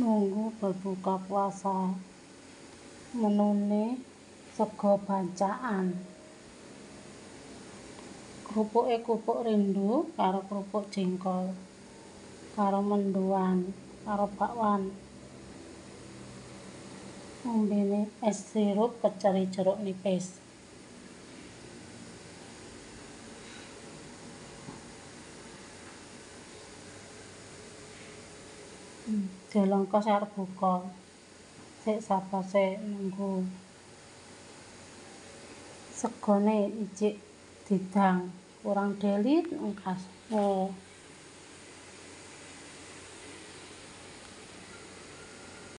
nunggu berbuka puasa. Menune sego bancakan krupuke kupuk rindu karo krupuk jengkol karo mendoan karo bakwan. Ngombene es sirup keceri jeruk nipis delengko sik arep buka sik sabar sik nunggu. Segone ijik didang urang delit engkas